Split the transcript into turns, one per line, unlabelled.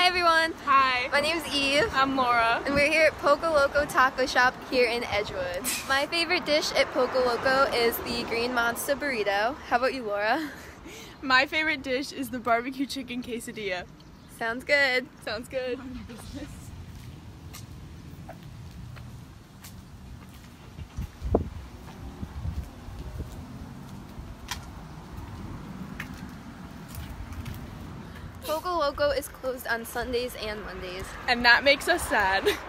Hi everyone,
Hi.
my name is Eve.
I'm Laura.
And we're here at Poco Loco Taco Shop here in Edgewood. My favorite dish at Poco Loco is the Green Monster Burrito. How about you, Laura?
My favorite dish is the barbecue chicken quesadilla.
Sounds good.
Sounds good.
Poco Loco is closed on Sundays and Mondays.
And that makes us sad.